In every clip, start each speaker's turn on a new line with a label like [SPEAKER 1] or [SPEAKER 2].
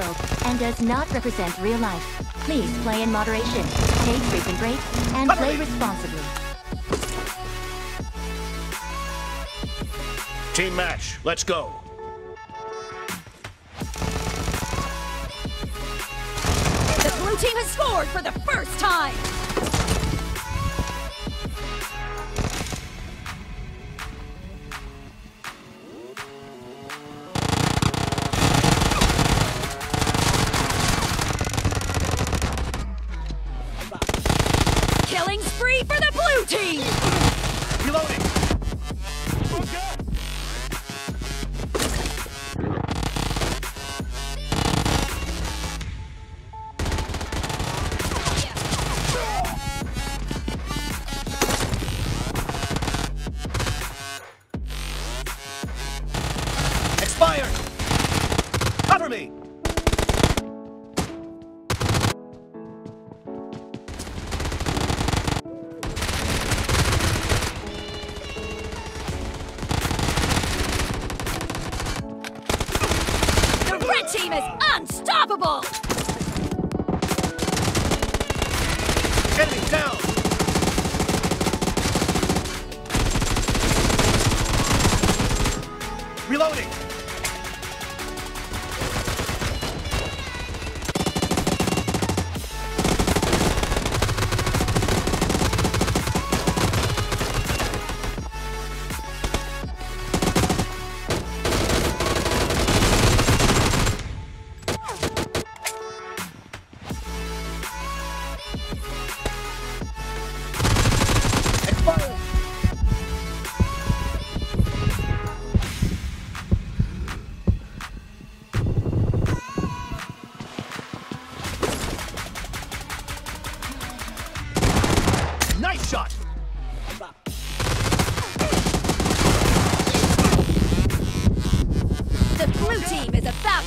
[SPEAKER 1] world and does not represent real life. Please play in moderation, take frequent breaks, and play responsibly.
[SPEAKER 2] Team match, let's go.
[SPEAKER 3] The blue team has scored for the first time! For the blue team!
[SPEAKER 2] Reloading. Expired. Cover me.
[SPEAKER 3] Team is unstoppable!
[SPEAKER 2] Enemy down. Reloading.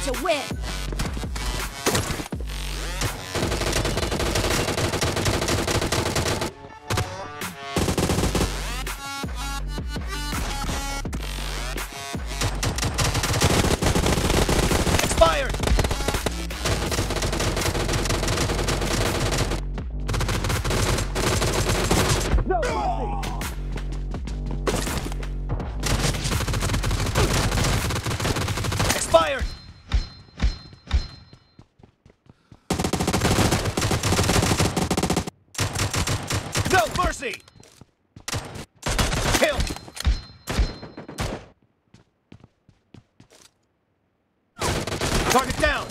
[SPEAKER 3] To win!
[SPEAKER 2] Mercy. Kill. Target down.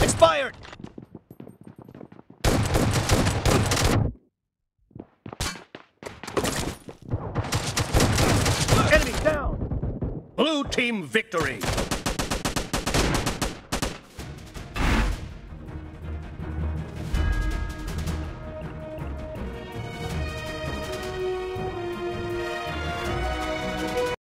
[SPEAKER 2] Expired. Enemy down. Blue team victory.